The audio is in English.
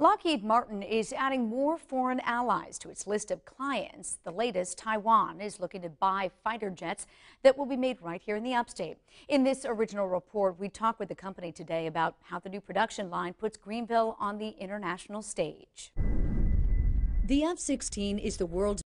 Lockheed Martin is adding more foreign allies to its list of clients. The latest, Taiwan, is looking to buy fighter jets that will be made right here in the upstate. In this original report, we talk with the company today about how the new production line puts Greenville on the international stage. The F 16 is the world's